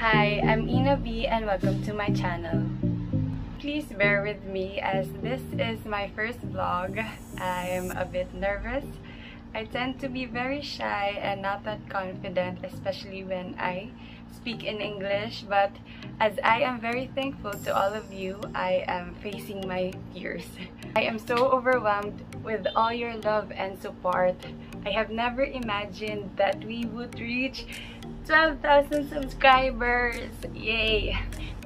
Hi, I'm Ina B and welcome to my channel. Please bear with me as this is my first vlog. I'm a bit nervous. I tend to be very shy and not that confident, especially when I speak in English. But as I am very thankful to all of you, I am facing my fears. I am so overwhelmed with all your love and support. I have never imagined that we would reach 12,000 subscribers! Yay!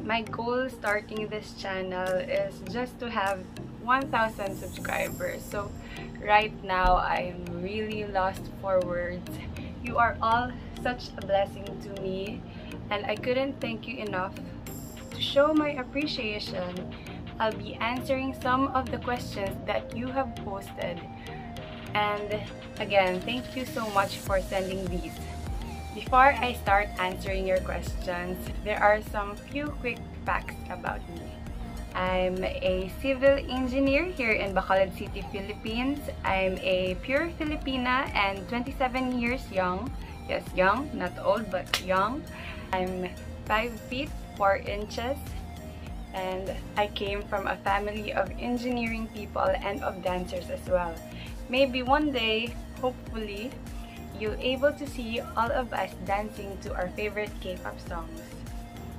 My goal starting this channel is just to have 1,000 subscribers. So right now, I'm really lost for words. You are all such a blessing to me and I couldn't thank you enough. To show my appreciation, I'll be answering some of the questions that you have posted. And again, thank you so much for sending these. Before I start answering your questions, there are some few quick facts about me. I'm a civil engineer here in Bacolod City, Philippines. I'm a pure Filipina and 27 years young. Yes, young, not old, but young. I'm 5 feet 4 inches and I came from a family of engineering people and of dancers as well. Maybe one day, hopefully, you'll able to see all of us dancing to our favorite K-pop songs.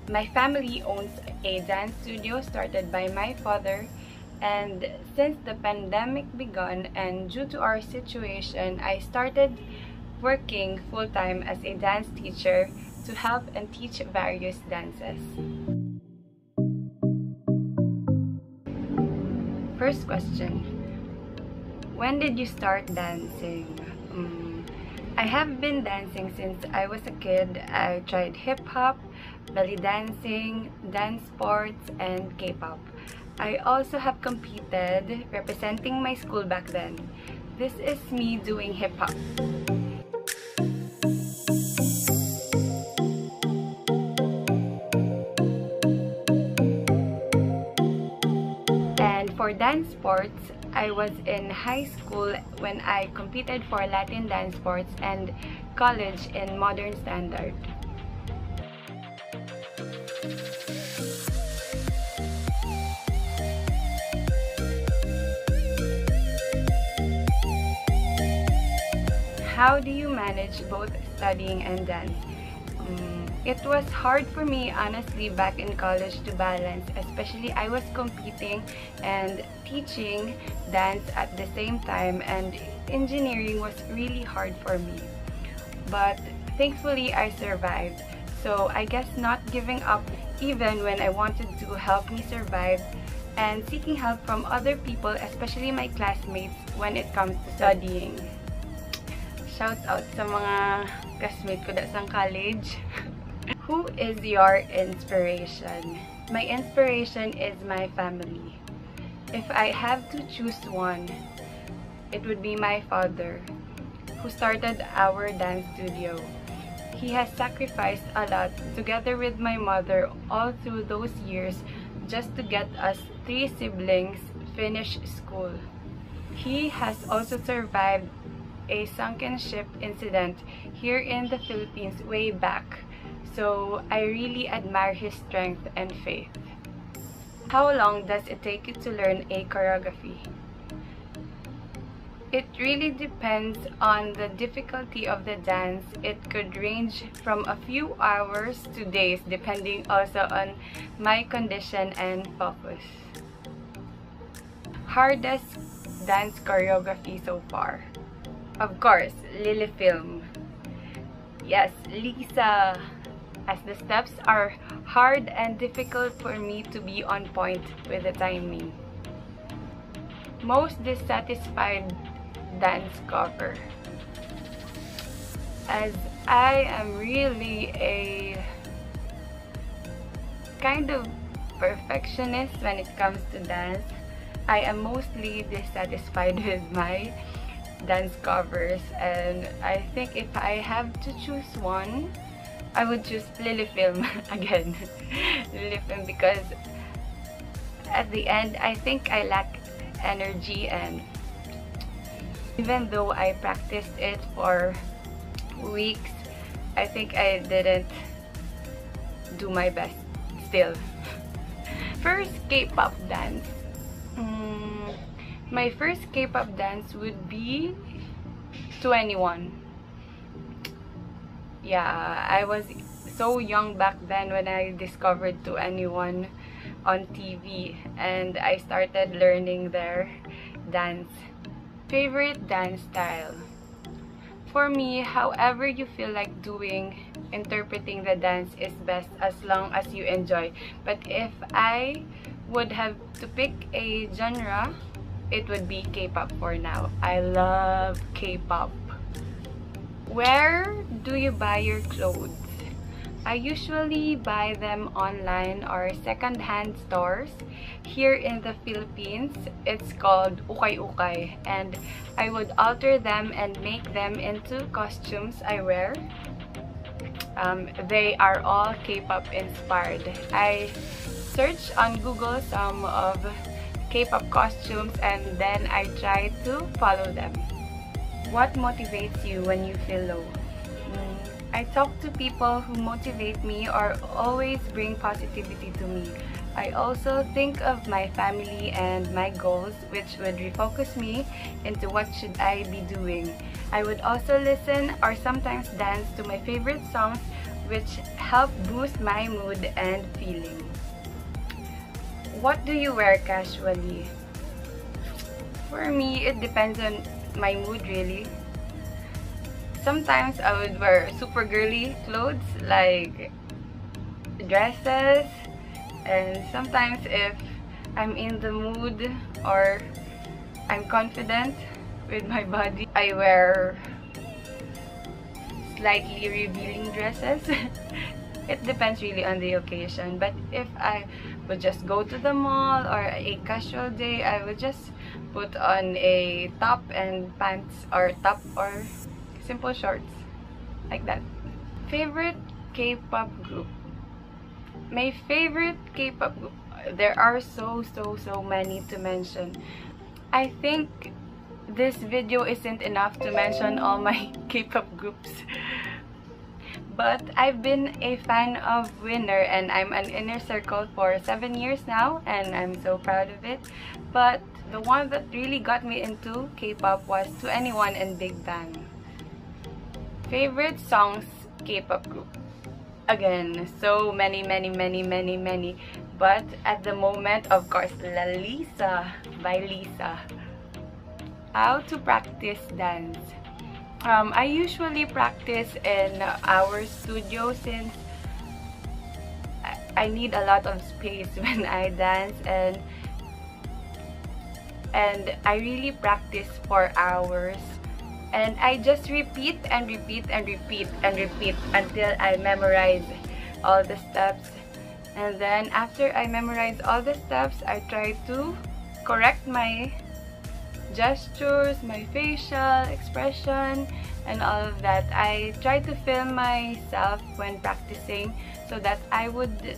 My family owns a dance studio started by my father and since the pandemic began and due to our situation, I started working full-time as a dance teacher to help and teach various dances. First question, when did you start dancing? Um, I have been dancing since I was a kid. I tried hip-hop, belly dancing, dance sports, and K-pop. I also have competed representing my school back then. This is me doing hip-hop. Dance sports, I was in high school when I competed for Latin dance sports and college in modern standard. How do you manage both studying and dance? It was hard for me, honestly, back in college to balance, especially I was competing and teaching dance at the same time and engineering was really hard for me. But thankfully, I survived. So I guess not giving up even when I wanted to help me survive and seeking help from other people, especially my classmates when it comes to studying. Shout out sa mga classmates ko sa college. Who is your inspiration? My inspiration is my family. If I have to choose one, it would be my father, who started our dance studio. He has sacrificed a lot together with my mother all through those years just to get us three siblings finish school. He has also survived a sunken ship incident here in the Philippines way back so I really admire his strength and faith. How long does it take you to learn a choreography? It really depends on the difficulty of the dance. It could range from a few hours to days depending also on my condition and focus. Hardest dance choreography so far? Of course, Lily Film. Yes, Lisa as the steps are hard and difficult for me to be on point with the timing. Most dissatisfied dance cover. As I am really a kind of perfectionist when it comes to dance, I am mostly dissatisfied with my dance covers and I think if I have to choose one, I would choose Lily Film again. Lily Film because at the end, I think I lack energy and even though I practiced it for weeks, I think I didn't do my best still. First K-pop dance. Mm, my first K-pop dance would be 2NE1. Yeah, I was so young back then when I discovered 2NE1 on TV and I started learning their dance. Favorite dance style? For me, however you feel like doing, interpreting the dance is best as long as you enjoy. But if I would have to pick a genre, it would be K-pop for now. I love K-pop. Where do you buy your clothes? I usually buy them online or second-hand stores. Here in the Philippines, it's called Ukay Ukay and I would alter them and make them into costumes I wear. Um, they are all K-pop inspired. I search on Google some of K-pop costumes and then I try to follow them. What motivates you when you feel low? I talk to people who motivate me or always bring positivity to me. I also think of my family and my goals which would refocus me into what should I be doing. I would also listen or sometimes dance to my favorite songs which help boost my mood and feeling. What do you wear casually? For me, it depends on my mood really sometimes I would wear super girly clothes like dresses and sometimes if I'm in the mood or I'm confident with my body I wear slightly revealing dresses. It depends really on the occasion but if I would just go to the mall or a casual day I would just put on a top and pants or top or simple shorts like that favorite k-pop group my favorite k-pop group there are so so so many to mention i think this video isn't enough to mention all my k-pop groups but I've been a fan of Winner and I'm an inner circle for 7 years now and I'm so proud of it. But the one that really got me into K-pop was 2NE1 and Big Bang. Favorite songs K-pop group? Again, so many, many, many, many, many. But at the moment, of course, Lalisa by Lisa. How to practice dance? Um, I usually practice in our studio since I need a lot of space when I dance and and I really practice for hours and I just repeat and repeat and repeat and repeat until I memorize all the steps and then after I memorize all the steps I try to correct my gestures, my facial expression and all of that. I try to film myself when practicing so that I would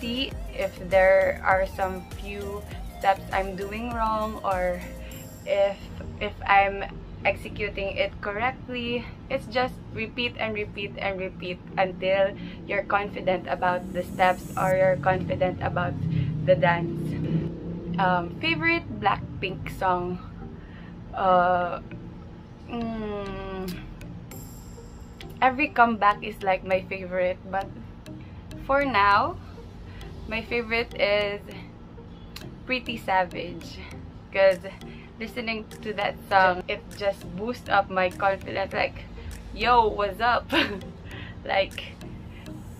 see if there are some few steps I'm doing wrong or if if I'm executing it correctly. It's just repeat and repeat and repeat until you're confident about the steps or you're confident about the dance. Um, favorite Blackpink song? Uh, mm, every comeback is like my favorite, but for now, my favorite is Pretty Savage because listening to that song, it just boosts up my confidence. Like, yo, what's up? like,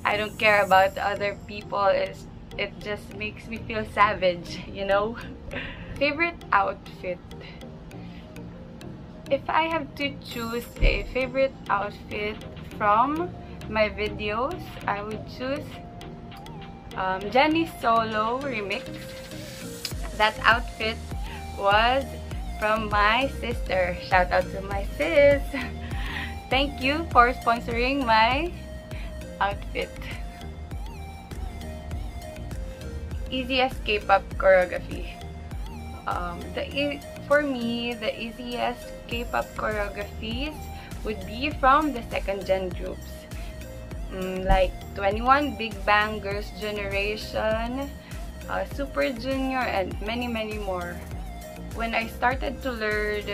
I don't care about other people. It's, it just makes me feel savage, you know? favorite outfit? If I have to choose a favorite outfit from my videos, I would choose um, Jennie Solo Remix. That outfit was from my sister. Shout out to my sis. Thank you for sponsoring my outfit. Easiest K-pop choreography. Um, the for me, the easiest K-pop choreographies would be from the second gen groups. um, like 2NE1, Big Bang Girls' Generation, uh, Super Junior, and many many more. When I started to learn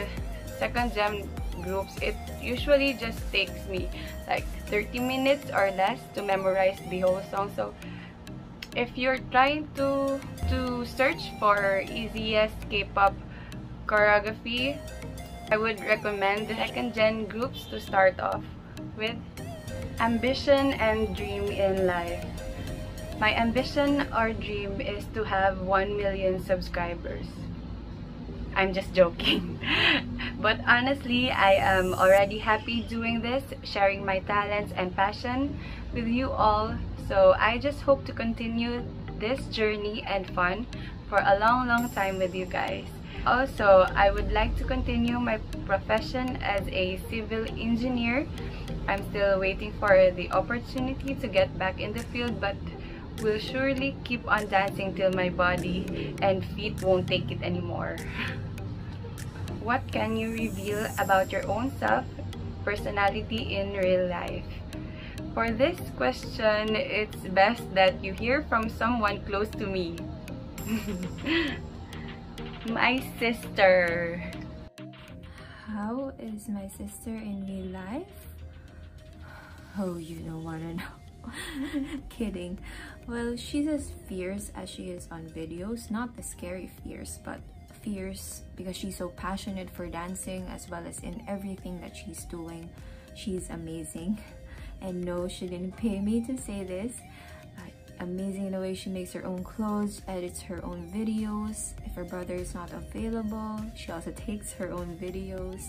second gen groups, it usually just takes me like 30 minutes or less to memorize the whole song. So if you're trying to to search for easiest K-pop choreography, I would recommend the second gen groups to start off with ambition and dream in life. My ambition or dream is to have 1 million subscribers. I'm just joking. but honestly, I am already happy doing this, sharing my talents and passion with you all so I just hope to continue this journey and fun for a long, long time with you guys. Also, I would like to continue my profession as a civil engineer. I'm still waiting for the opportunity to get back in the field, but will surely keep on dancing till my body and feet won't take it anymore. what can you reveal about your own self, personality in real life? For this question, it's best that you hear from someone close to me. my sister. How is my sister in real life? Oh, you don't wanna know. Kidding. Well, she's as fierce as she is on videos. Not the scary fierce, but fierce because she's so passionate for dancing as well as in everything that she's doing. She's amazing. And no, she didn't pay me to say this. Uh, amazing in the way she makes her own clothes, edits her own videos. If her brother is not available, she also takes her own videos.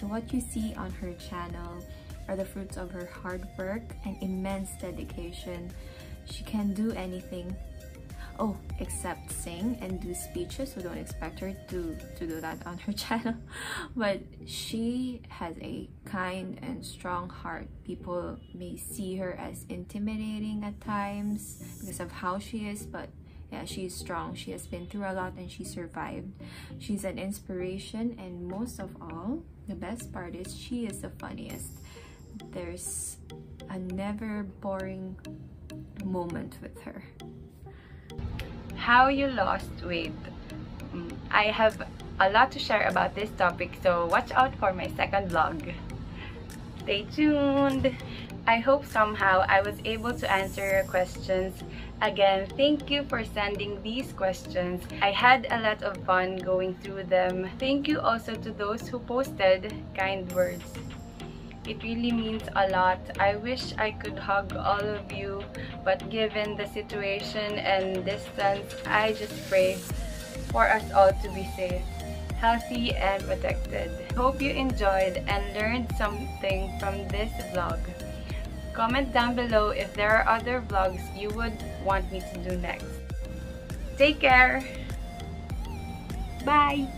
So what you see on her channel are the fruits of her hard work and immense dedication. She can do anything oh except sing and do speeches so don't expect her to to do that on her channel. But she has a kind and strong heart. People may see her as intimidating at times because of how she is but yeah she's strong. She has been through a lot and she survived. She's an inspiration and most of all the best part is she is the funniest. There's a never boring moment with her how you lost weight. Mm, I have a lot to share about this topic, so watch out for my second vlog. Stay tuned! I hope somehow I was able to answer your questions. Again, thank you for sending these questions. I had a lot of fun going through them. Thank you also to those who posted kind words. It really means a lot. I wish I could hug all of you, but given the situation and distance, I just pray for us all to be safe, healthy, and protected. Hope you enjoyed and learned something from this vlog. Comment down below if there are other vlogs you would want me to do next. Take care! Bye!